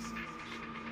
isolation,